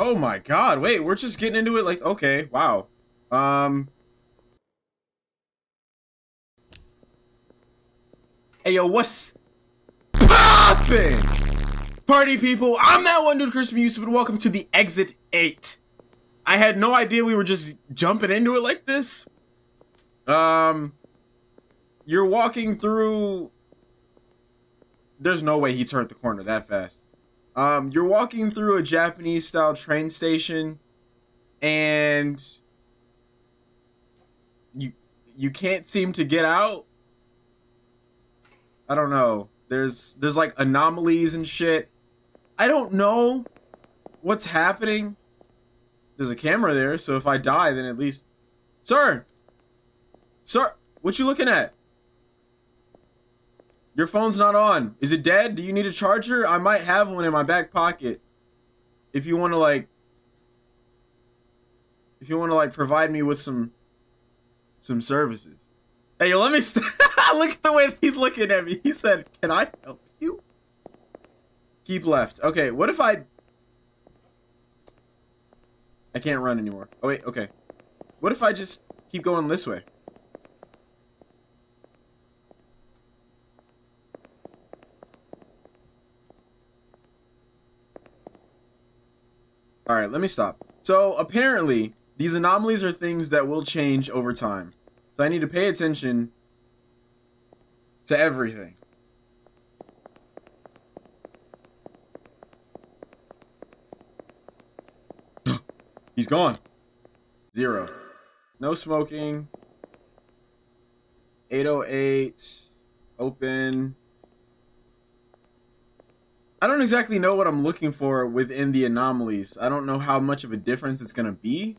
Oh my god, wait, we're just getting into it like, okay, wow. Um. Hey yo, what's poppin'? Party people, I'm that one dude, Chris Yusuf, and welcome to the Exit 8. I had no idea we were just jumping into it like this. Um, you're walking through. There's no way he turned the corner that fast. Um, you're walking through a Japanese style train station, and you you can't seem to get out. I don't know. There's there's like anomalies and shit. I don't know what's happening. There's a camera there, so if I die, then at least, sir, sir, what you looking at? Your phone's not on. Is it dead? Do you need a charger? I might have one in my back pocket. If you want to like if you want to like provide me with some some services. Hey, let me look at the way he's looking at me. He said, "Can I help you?" Keep left. Okay, what if I I can't run anymore. Oh wait, okay. What if I just keep going this way? Alright, let me stop. So, apparently, these anomalies are things that will change over time. So I need to pay attention to everything. He's gone. Zero. No smoking. 808. Open. I don't exactly know what I'm looking for within the anomalies. I don't know how much of a difference it's going to be.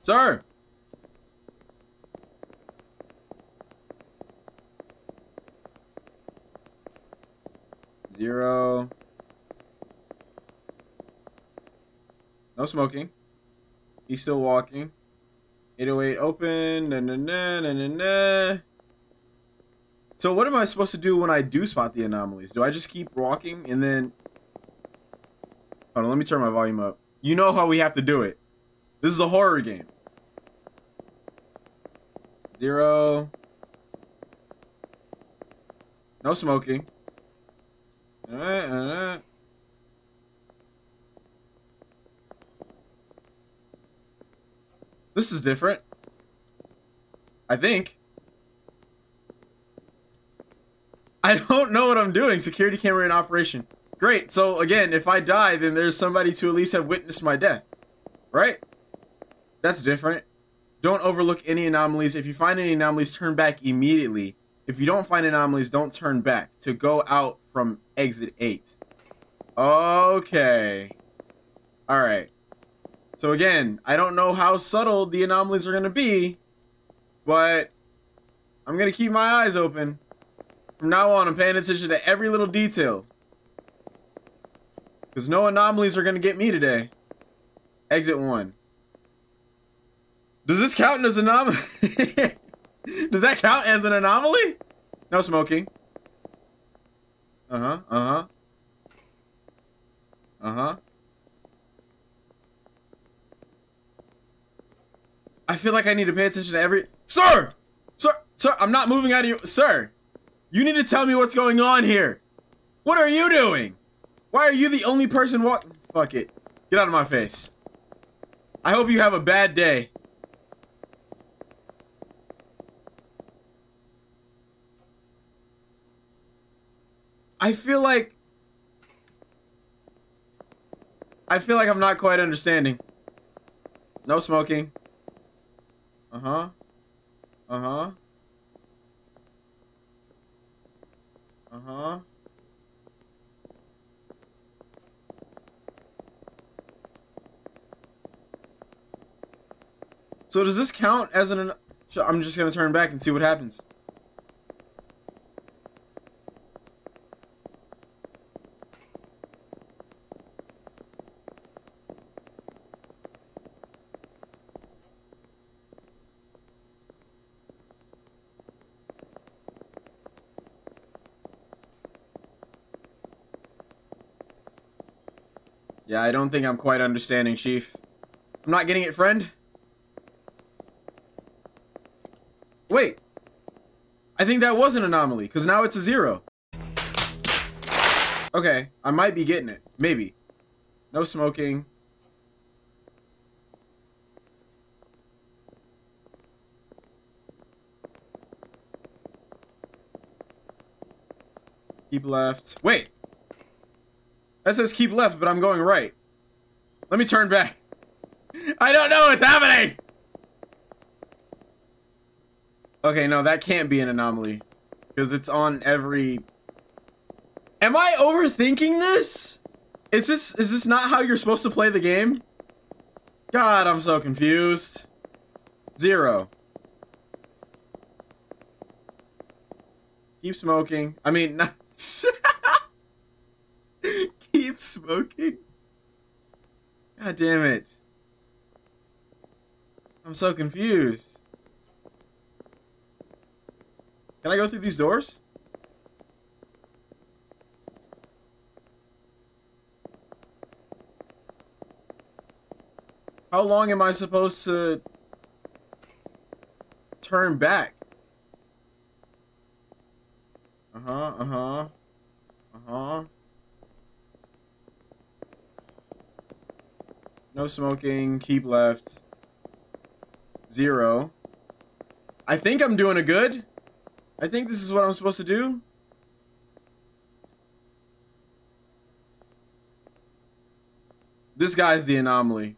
Sir! Zero. No smoking. He's still walking. 808 open. Nah, nah, nah, nah, nah, nah. So what am I supposed to do when I do spot the anomalies? Do I just keep walking and then... Hold on, let me turn my volume up. You know how we have to do it. This is a horror game. Zero. No smoking. Uh, uh, This is different. I think. I don't know what I'm doing. Security camera in operation. Great. So again, if I die, then there's somebody to at least have witnessed my death. Right? That's different. Don't overlook any anomalies. If you find any anomalies, turn back immediately. If you don't find anomalies, don't turn back to go out from exit 8. Okay. Alright. So again, I don't know how subtle the anomalies are going to be, but I'm going to keep my eyes open. From now on, I'm paying attention to every little detail. Because no anomalies are going to get me today. Exit 1. Does this count as an anomaly? Does that count as an anomaly? No smoking. Uh-huh, uh-huh. Uh-huh. I feel like I need to pay attention to every- Sir! Sir! Sir, I'm not moving out of you- Sir! You need to tell me what's going on here! What are you doing? Why are you the only person walking? Fuck it. Get out of my face. I hope you have a bad day. I feel like... I feel like I'm not quite understanding. No smoking. Uh-huh. Uh-huh. Uh-huh. So does this count as an... I'm just gonna turn back and see what happens. I don't think I'm quite understanding, Chief. I'm not getting it, friend. Wait. I think that was an anomaly, because now it's a zero. Okay, I might be getting it. Maybe. No smoking. Keep left. Wait. That says keep left, but I'm going right. Let me turn back. I don't know what's happening! Okay, no, that can't be an anomaly. Because it's on every... Am I overthinking this? Is this is this not how you're supposed to play the game? God, I'm so confused. Zero. Keep smoking. I mean, not... keep smoking. God damn it. I'm so confused. Can I go through these doors? How long am I supposed to turn back? Uh-huh, uh-huh. Uh-huh. No smoking, keep left. Zero. I think I'm doing a good. I think this is what I'm supposed to do. This guy's the anomaly.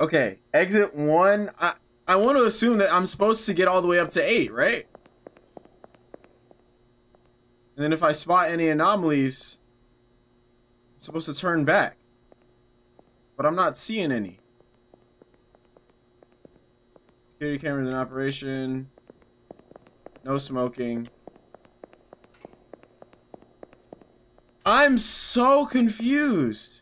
Okay, exit one. I I want to assume that I'm supposed to get all the way up to eight, right? And then if I spot any anomalies, I'm supposed to turn back. But I'm not seeing any. Security cameras in operation. No smoking. I'm so confused.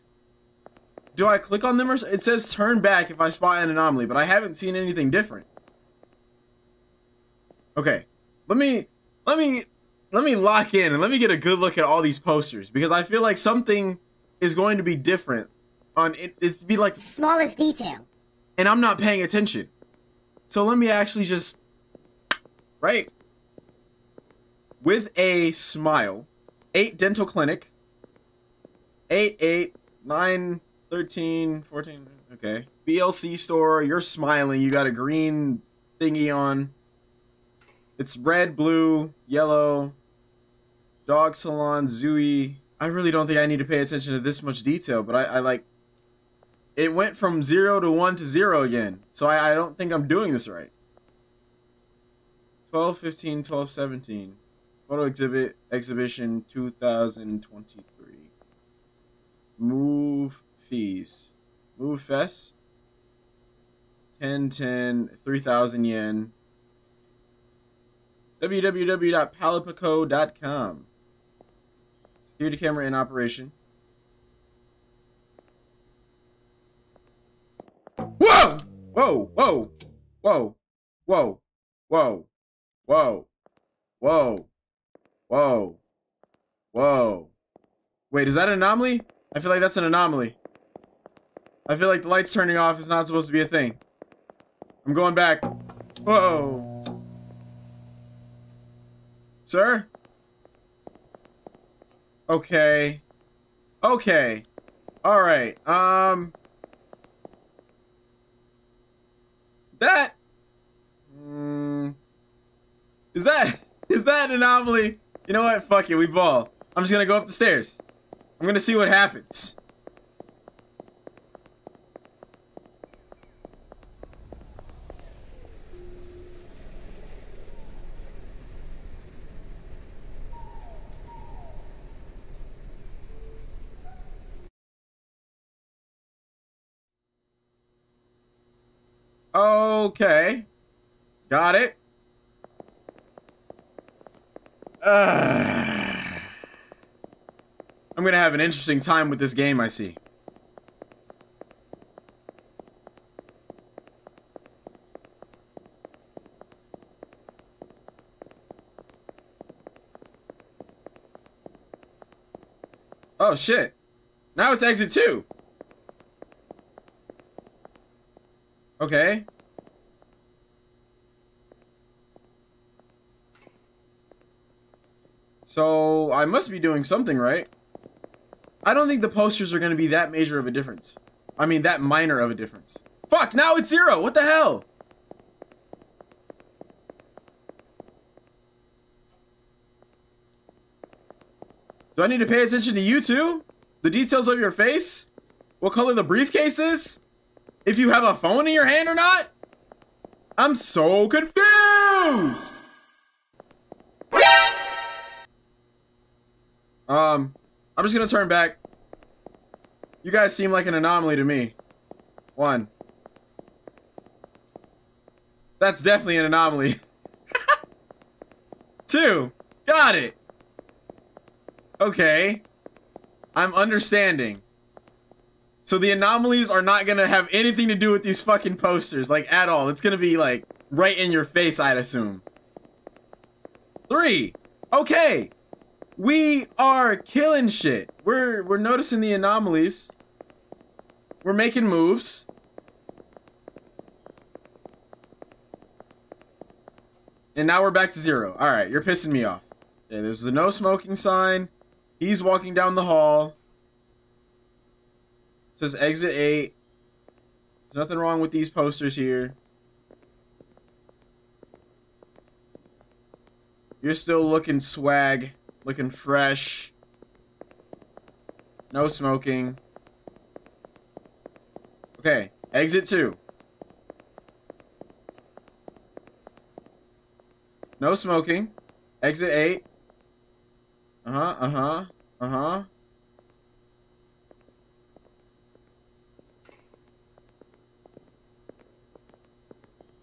Do I click on them or it says turn back if I spot an anomaly, but I haven't seen anything different. Okay. Let me let me let me lock in and let me get a good look at all these posters because I feel like something is going to be different on it it's be like the smallest detail. And I'm not paying attention. So let me actually just right with a smile. 8 dental clinic. 8 8 9 13, 14, okay. BLC store, you're smiling, you got a green thingy on. It's red, blue, yellow, dog salon, Zooey. I really don't think I need to pay attention to this much detail, but I, I like, it went from zero to one to zero again. So I, I don't think I'm doing this right. 12, 15, 12, 17. Photo exhibit, exhibition 2023. Move fees. Move Fest. 10, 10, 3,000 yen. www.palipico.com. Security camera in operation. Whoa! Whoa! Whoa! Whoa! Whoa! Whoa! Whoa! Whoa! Whoa! Whoa! Wait, is that an anomaly? I feel like that's an anomaly. I feel like the lights turning off is not supposed to be a thing. I'm going back. Whoa. Sir? Okay. Okay. Alright. Um. That. Mm, is that. Is that an anomaly? You know what? Fuck it. We ball. I'm just gonna go up the stairs. I'm gonna see what happens. Okay. Got it. Uh, I'm going to have an interesting time with this game, I see. Oh, shit. Now it's exit two. Okay. So I must be doing something right. I don't think the posters are going to be that major of a difference. I mean, that minor of a difference. Fuck, now it's zero. What the hell? Do I need to pay attention to you too? The details of your face? What color the briefcase is? If you have a phone in your hand or not? I'm so confused! Um, I'm just gonna turn back. You guys seem like an anomaly to me. One. That's definitely an anomaly. Two. Got it. Okay. I'm understanding. So the anomalies are not gonna have anything to do with these fucking posters, like at all. It's gonna be like right in your face, I'd assume. Three. Okay. We are killing shit. We're we're noticing the anomalies. We're making moves. And now we're back to zero. All right, you're pissing me off. Yeah, there's the no smoking sign. He's walking down the hall. Says exit eight. There's nothing wrong with these posters here. You're still looking swag. Looking fresh. No smoking. Okay, exit two. No smoking. Exit eight. Uh-huh, uh-huh, uh-huh.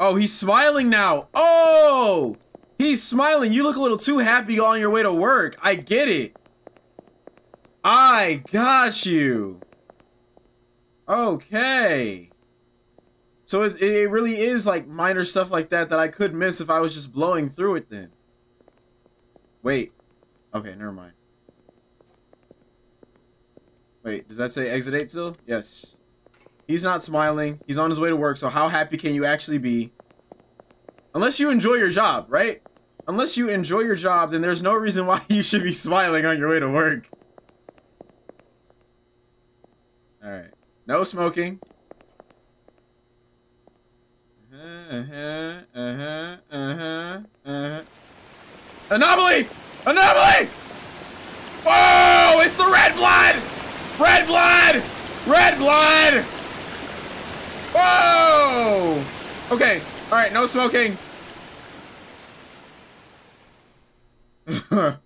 Oh, he's smiling now. Oh! He's smiling. You look a little too happy on your way to work. I get it. I got you. Okay. So it, it really is like minor stuff like that that I could miss if I was just blowing through it then. Wait. Okay, never mind. Wait, does that say exit 8 still? Yes. He's not smiling. He's on his way to work, so how happy can you actually be? Unless you enjoy your job, right? Unless you enjoy your job, then there's no reason why you should be smiling on your way to work. Alright. No smoking. Uh-huh, uh-huh, uh-huh, uh-huh. Anomaly! Anomaly! Whoa! It's the red blood! Red blood! Red blood! Whoa! Okay. Alright, no smoking.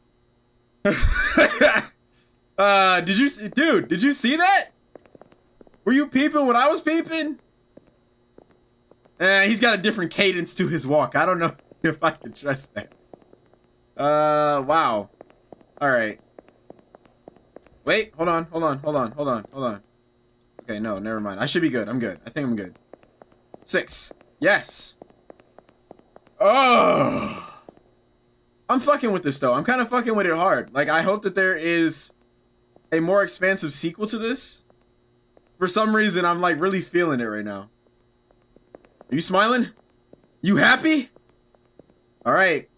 uh, did you see, dude, did you see that? Were you peeping when I was peeping? Eh, he's got a different cadence to his walk. I don't know if I can trust that. Uh, wow. All right. Wait, hold on, hold on, hold on, hold on, hold on. Okay, no, never mind. I should be good. I'm good. I think I'm good. Six. Yes. Oh. I'm fucking with this though. I'm kind of fucking with it hard. Like I hope that there is a more expansive sequel to this. For some reason, I'm like really feeling it right now. Are you smiling? You happy? All right.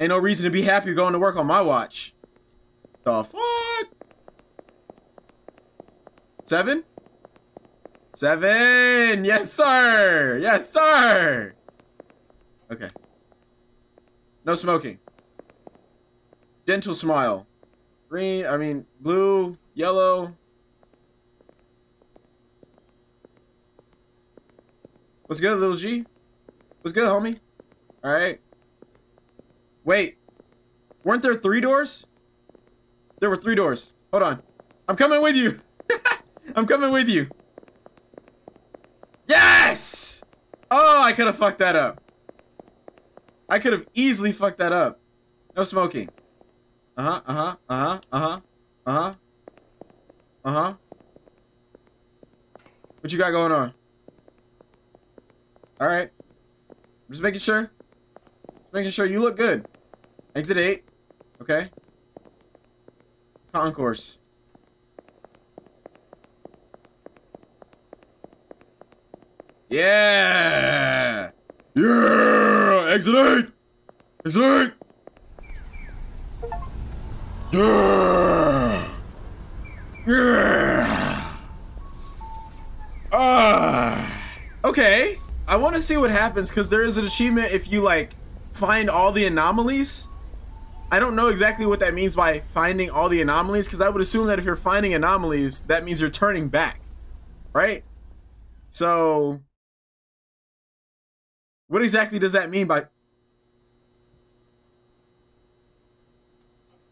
Ain't no reason to be happy going to work on my watch. The fuck? Seven? Seven! Yes, sir! Yes, sir! Okay. No smoking. Dental smile. Green, I mean, blue, yellow. What's good, little G? What's good, homie? Alright. Wait. Weren't there three doors? There were three doors. Hold on. I'm coming with you. I'm coming with you. Yes! Oh, I could have fucked that up. I could have easily fucked that up. No smoking. Uh-huh, uh-huh, uh-huh, uh-huh, uh-huh. Uh-huh. What you got going on? Alright. Just making sure. Just making sure you look good. Exit 8. Okay. concourse. Yeah! Yeah! Exit 8! Exit 8! Yeah! Yeah! Ah! Okay. I want to see what happens because there is an achievement if you like find all the anomalies. I don't know exactly what that means by finding all the anomalies because I would assume that if you're finding anomalies, that means you're turning back, right? So, what exactly does that mean by.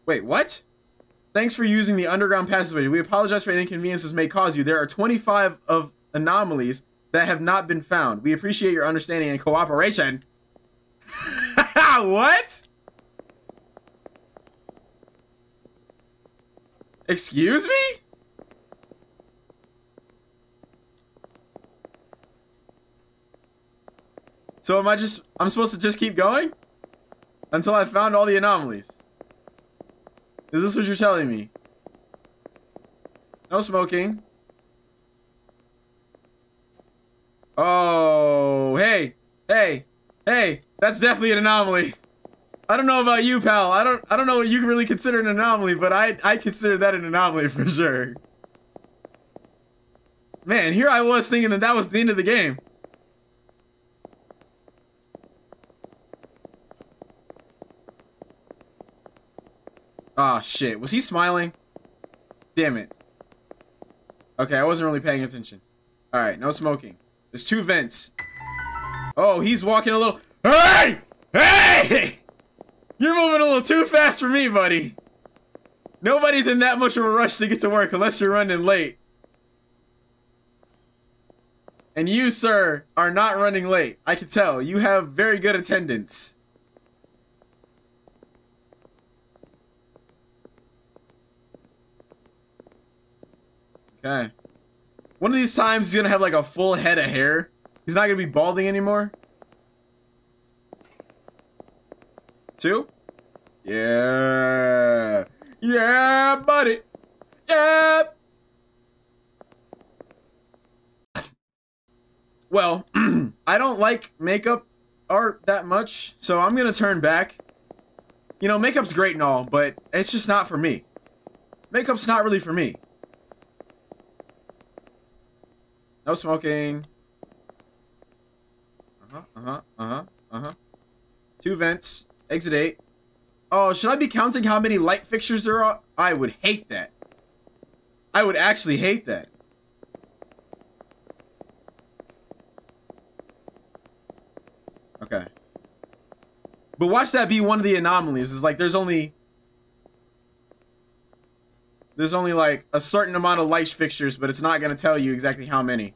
Wait, what? Thanks for using the underground passageway. We apologize for any inconveniences may cause you. There are 25 of anomalies that have not been found. We appreciate your understanding and cooperation. what? Excuse me? So am I just, I'm supposed to just keep going? Until I found all the anomalies. Is this what you're telling me? No smoking. Oh, hey, hey, hey, that's definitely an anomaly. I don't know about you, pal. I don't I don't know what you really consider an anomaly, but I I consider that an anomaly for sure. Man, here I was thinking that that was the end of the game. Ah, oh, shit. Was he smiling? Damn it. Okay, I wasn't really paying attention. Alright, no smoking. There's two vents. Oh, he's walking a little... Hey! Hey! You're moving a little too fast for me, buddy. Nobody's in that much of a rush to get to work unless you're running late. And you, sir, are not running late. I can tell. You have very good attendance. Okay. One of these times he's gonna have like a full head of hair. He's not gonna be balding anymore. Two? Yeah. Yeah, buddy. Yeah. Well, I don't like makeup art that much, so I'm gonna turn back. You know, makeup's great and all, but it's just not for me. Makeup's not really for me. No smoking. Uh-huh, uh-huh, uh-huh, uh-huh. Two vents. Exit 8. Oh, should I be counting how many light fixtures there are? I would hate that. I would actually hate that. Okay. But watch that be one of the anomalies. It's like there's only... There's only like a certain amount of light fixtures, but it's not going to tell you exactly how many.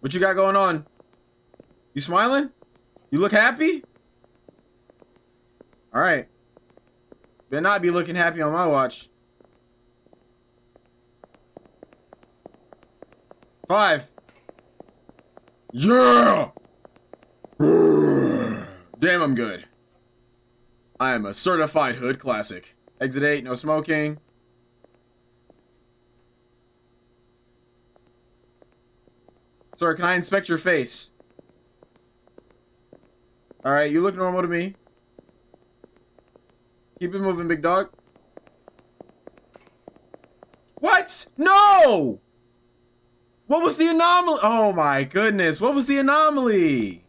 What you got going on? You smiling? You look happy? All right. Better not be looking happy on my watch. Five. Yeah! Damn, I'm good. I am a certified hood classic. Exit 8, no smoking. Sir, can I inspect your face? Alright, you look normal to me. Keep it moving, big dog. What? No! What was the anomaly? Oh my goodness, what was the anomaly?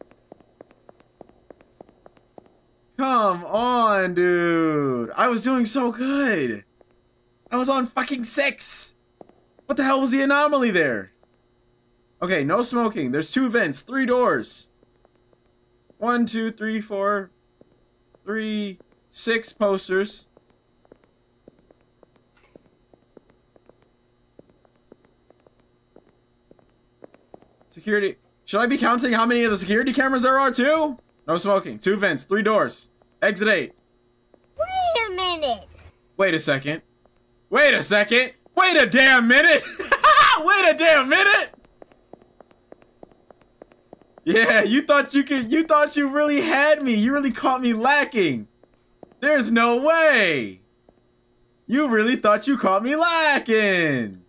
Come on, dude. I was doing so good. I was on fucking six. What the hell was the anomaly there? Okay, no smoking. There's two vents, three doors. One, two, three, four, three, six posters. Security. Should I be counting how many of the security cameras there are too? No smoking. Two vents, three doors. Exit eight. Wait a minute. Wait a second. Wait a second. Wait a damn minute. Wait a damn minute. Yeah, you thought you could you thought you really had me. You really caught me lacking. There's no way! You really thought you caught me lacking!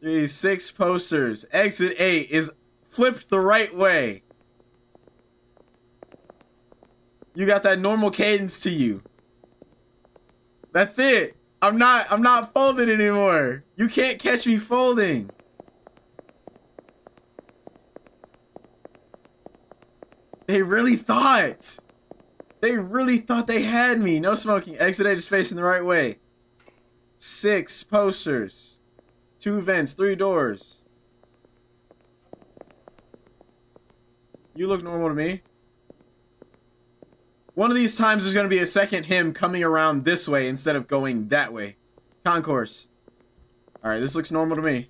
Three, six posters. Exit eight is flipped the right way. You got that normal cadence to you. That's it. I'm not I'm not folding anymore. You can't catch me folding. They really thought. They really thought they had me. No smoking. Exit is facing the right way. Six posters. Two vents, three doors. You look normal to me. One of these times there's going to be a second him coming around this way instead of going that way. Concourse. Alright, this looks normal to me.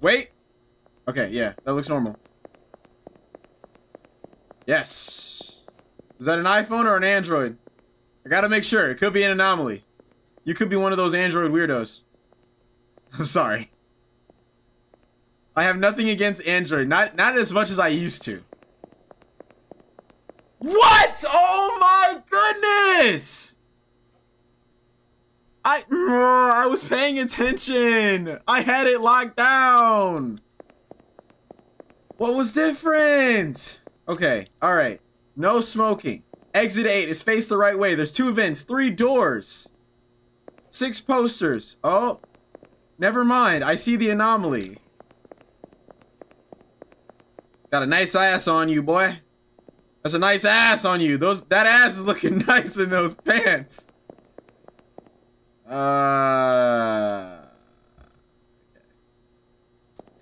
Wait! Okay, yeah, that looks normal. Yes. Is that an iPhone or an Android? I gotta make sure. It could be an anomaly. You could be one of those Android weirdos. I'm sorry. I have nothing against Android. Not not as much as I used to. What? Oh my goodness! I mm, I was paying attention. I had it locked down. What was different? Okay, all right. No smoking. Exit 8 is faced the right way. There's two vents, three doors. Six posters. Oh, never mind. I see the anomaly. Got a nice ass on you, boy. That's a nice ass on you. Those that ass is looking nice in those pants. Uh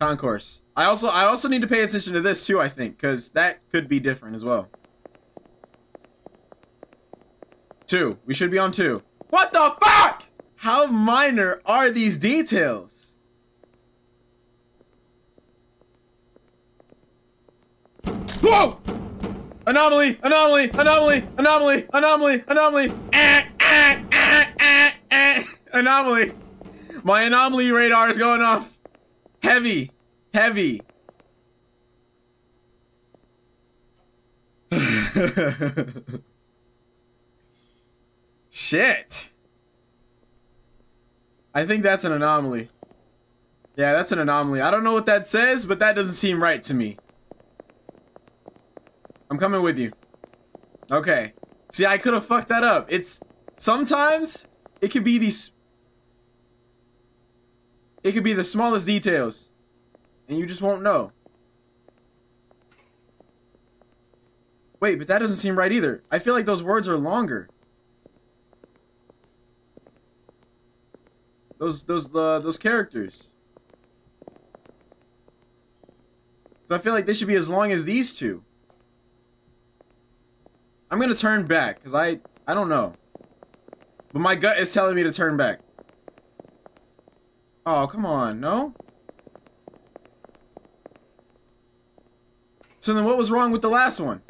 Concourse. I also I also need to pay attention to this too, I think, because that could be different as well. Two. We should be on two. What the fuck? How minor are these details? Whoa! Anomaly! Anomaly! Anomaly! Anomaly! Anomaly! Anomaly! Eh, eh, eh, eh, eh. Anomaly! My anomaly radar is going off. Heavy. Heavy. Shit. I think that's an anomaly. Yeah, that's an anomaly. I don't know what that says, but that doesn't seem right to me. I'm coming with you. Okay. See, I could have fucked that up. It's sometimes it could be these it could be the smallest details and you just won't know. Wait, but that doesn't seem right either. I feel like those words are longer. Those those uh, those characters. So I feel like they should be as long as these two. I'm gonna turn back because I I don't know, but my gut is telling me to turn back. Oh come on, no. So then, what was wrong with the last one?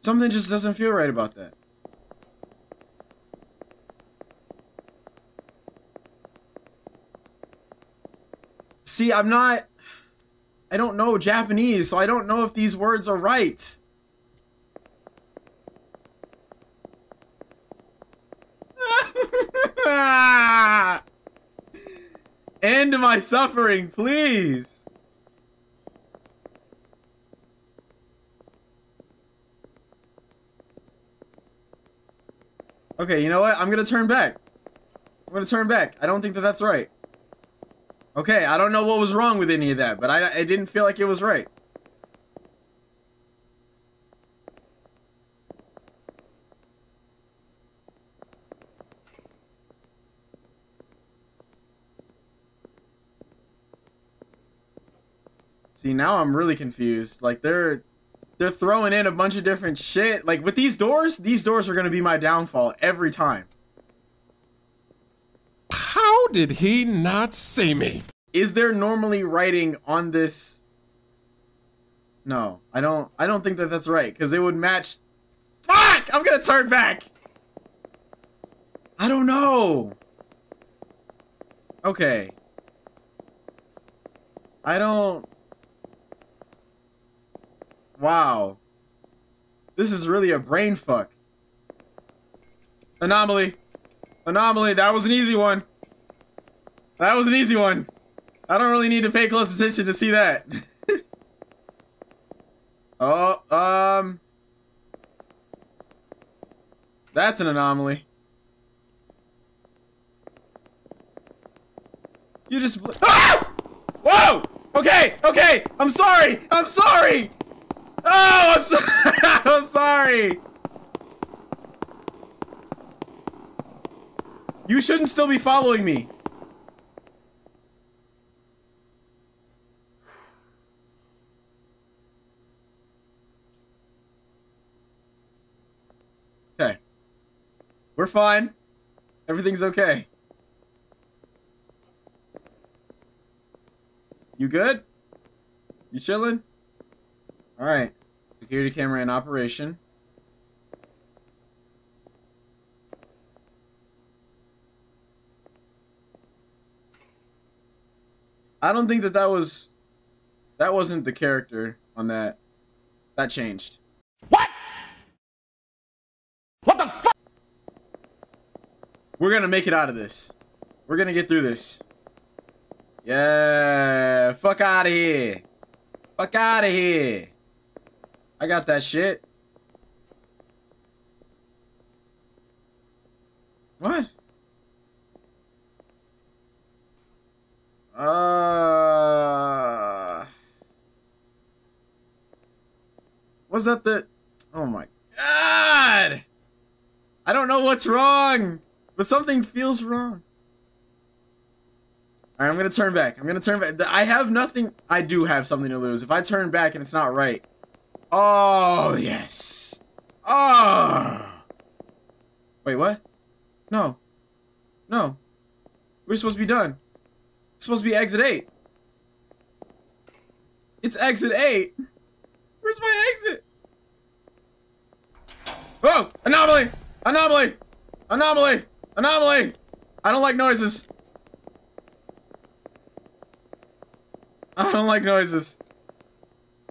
Something just doesn't feel right about that. See, I'm not. I don't know Japanese, so I don't know if these words are right. End my suffering, please. Okay, you know what? I'm gonna turn back. I'm gonna turn back. I don't think that that's right. Okay, I don't know what was wrong with any of that, but I, I didn't feel like it was right. See, now I'm really confused. Like they're they're throwing in a bunch of different shit. Like with these doors, these doors are going to be my downfall every time. How did he not see me? Is there normally writing on this? No, I don't. I don't think that that's right because it would match. Fuck! I'm gonna turn back. I don't know. Okay. I don't. Wow. This is really a brain fuck. Anomaly. Anomaly. That was an easy one. That was an easy one. I don't really need to pay close attention to see that. oh, um. That's an anomaly. You just. Ah! Whoa! Okay, okay. I'm sorry. I'm sorry. Oh, I'm sorry. I'm sorry. You shouldn't still be following me. Okay. We're fine. Everything's okay. You good? You chilling? Alright. Security camera in operation. I don't think that that was... That wasn't the character on that. That changed. What? What the fuck? We're gonna make it out of this. We're gonna get through this. Yeah, fuck out of here. Fuck out of here. I got that shit. What? Uh. Was that the? Oh my god! I don't know what's wrong, but something feels wrong. Alright, I'm gonna turn back. I'm gonna turn back. I have nothing. I do have something to lose. If I turn back and it's not right. Oh, yes. Oh. Wait, what? No. No. We're supposed to be done. It's supposed to be exit 8. It's exit 8. Where's my exit? Oh! Anomaly! Anomaly! Anomaly! Anomaly! I don't like noises. I don't like noises.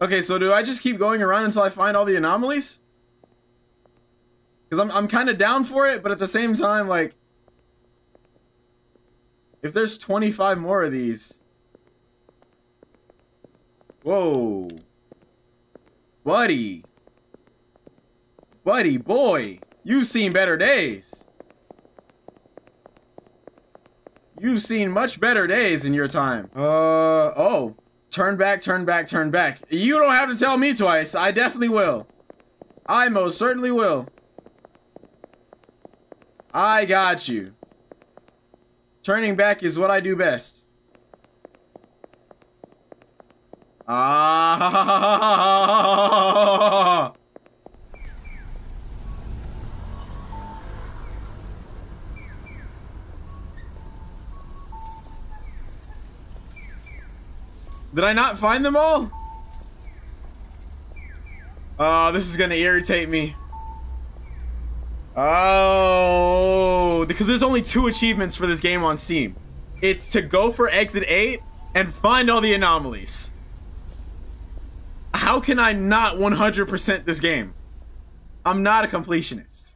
Okay, so do I just keep going around until I find all the anomalies? Because I'm, I'm kind of down for it, but at the same time, like... If there's 25 more of these... Whoa. Buddy. Buddy, boy. You've seen better days. You've seen much better days in your time. Uh, oh. Turn back, turn back, turn back. You don't have to tell me twice. I definitely will. I most certainly will. I got you. Turning back is what I do best. Ah. Did I not find them all? Oh, this is gonna irritate me. Oh, because there's only two achievements for this game on Steam. It's to go for exit 8 and find all the anomalies. How can I not 100% this game? I'm not a completionist.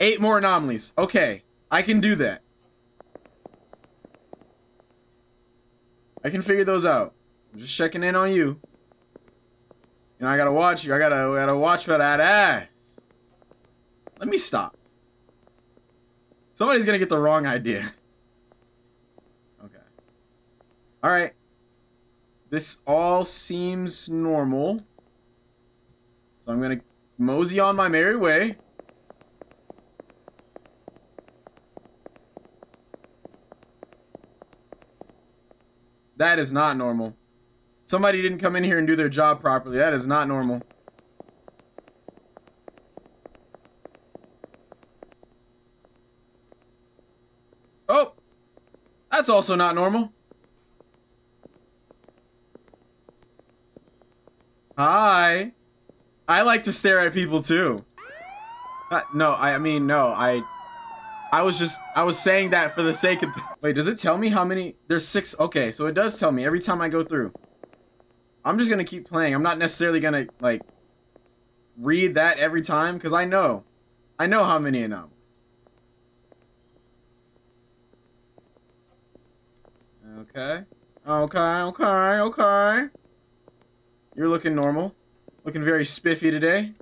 Eight more anomalies. Okay, I can do that. I can figure those out. I'm just checking in on you. Know, I gotta watch you. I gotta, I gotta watch for that ass. Let me stop. Somebody's gonna get the wrong idea. Okay. Alright. This all seems normal. So I'm gonna mosey on my merry way. That is not normal. Somebody didn't come in here and do their job properly. That is not normal. Oh! That's also not normal. Hi. I like to stare at people too. Uh, no, I mean, no, I... I was just, I was saying that for the sake of... Wait, does it tell me how many? There's six. Okay, so it does tell me every time I go through. I'm just gonna keep playing. I'm not necessarily gonna, like... read that every time because I know, I know how many anomalies. Okay, okay, okay, okay. You're looking normal, looking very spiffy today.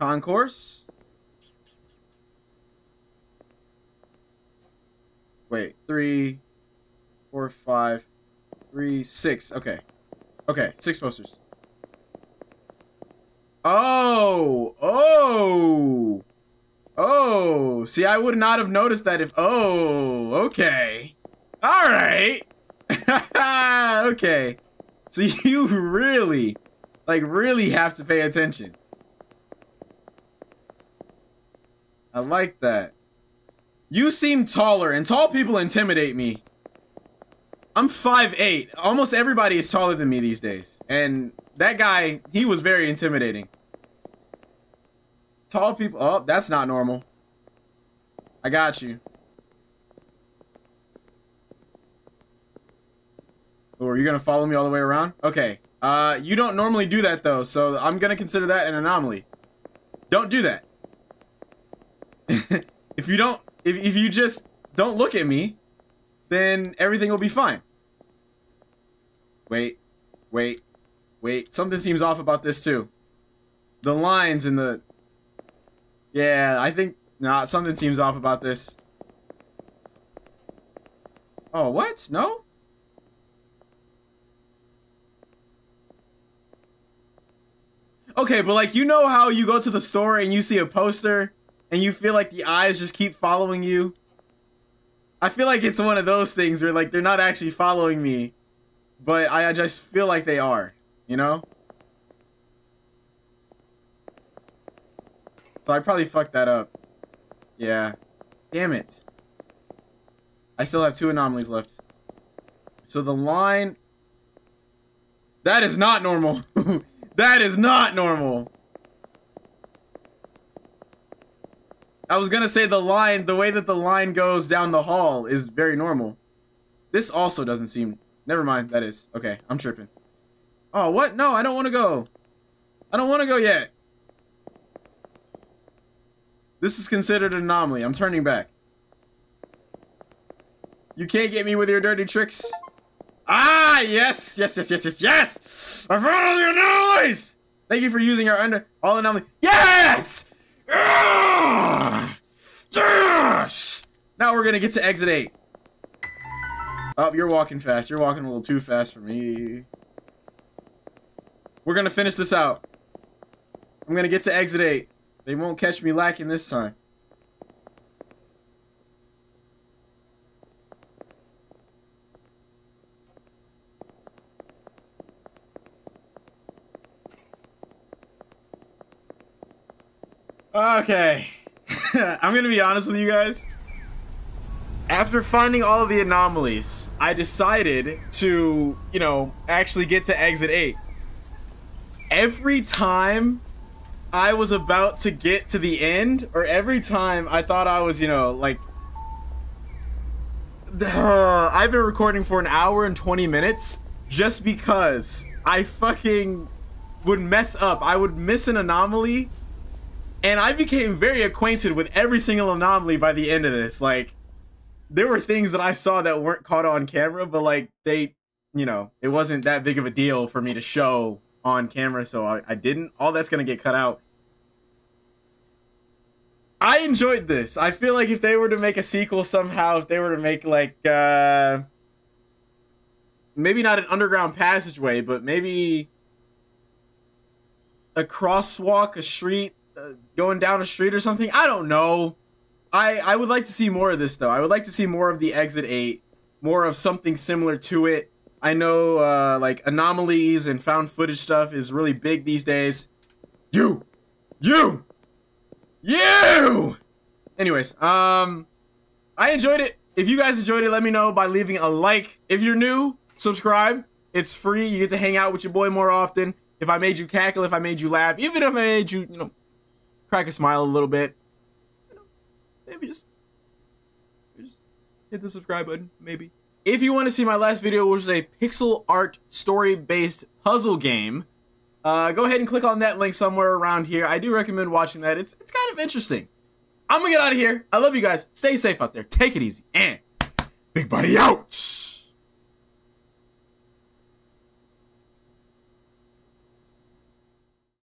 Concourse. Wait, three, four, five, three, six. Okay. Okay, six posters. Oh, oh, oh. See, I would not have noticed that if. Oh, okay. All right. okay. So you really, like, really have to pay attention. I like that. You seem taller, and tall people intimidate me. I'm 5'8". Almost everybody is taller than me these days. And that guy, he was very intimidating. Tall people... Oh, that's not normal. I got you. Oh, are you going to follow me all the way around? Okay. Uh, you don't normally do that, though, so I'm going to consider that an anomaly. Don't do that. if you don't, if, if you just don't look at me, then everything will be fine. Wait, wait, wait. Something seems off about this too. The lines in the... Yeah, I think... Nah, something seems off about this. Oh, what? No? Okay, but like, you know how you go to the store and you see a poster and you feel like the eyes just keep following you? I feel like it's one of those things where like they're not actually following me, but I just feel like they are, you know? So I probably fucked that up. Yeah. Damn it. I still have two anomalies left. So the line... That is not normal. that is not normal. I was gonna say the line, the way that the line goes down the hall is very normal. This also doesn't seem... Never mind, that is. Okay, I'm tripping. Oh, what? No, I don't want to go. I don't want to go yet. This is considered an anomaly. I'm turning back. You can't get me with your dirty tricks. Ah, yes, yes, yes, yes, yes, yes! I found all the anomalies! Thank you for using our under all anomaly. Yes! Yes! Now we're gonna get to exit 8. Oh, you're walking fast. You're walking a little too fast for me. We're gonna finish this out. I'm gonna get to exit 8. They won't catch me lacking this time. Okay. I'm gonna be honest with you guys. After finding all of the anomalies, I decided to, you know, actually get to exit 8. Every time I was about to get to the end, or every time I thought I was, you know, like... Uh, I've been recording for an hour and 20 minutes just because I fucking would mess up. I would miss an anomaly and I became very acquainted with every single anomaly by the end of this. Like, there were things that I saw that weren't caught on camera, but like they, you know, it wasn't that big of a deal for me to show on camera, so I, I didn't. All that's gonna get cut out. I enjoyed this. I feel like if they were to make a sequel somehow, if they were to make like uh maybe not an underground passageway, but maybe a crosswalk, a street uh, going down a street or something. I don't know. I I would like to see more of this though. I would like to see more of the Exit 8, more of something similar to it. I know uh, like anomalies and found footage stuff is really big these days. You, you, you. Anyways, um, I enjoyed it. If you guys enjoyed it, let me know by leaving a like. If you're new, subscribe. It's free. You get to hang out with your boy more often. If I made you cackle, if I made you laugh, even if I made you, you know, crack a smile a little bit, maybe just, just hit the subscribe button, maybe. If you want to see my last video, which is a pixel art story-based puzzle game, Uh, go ahead and click on that link somewhere around here. I do recommend watching that. It's it's kind of interesting. I'm gonna get out of here. I love you guys. Stay safe out there. Take it easy. And Big Buddy out.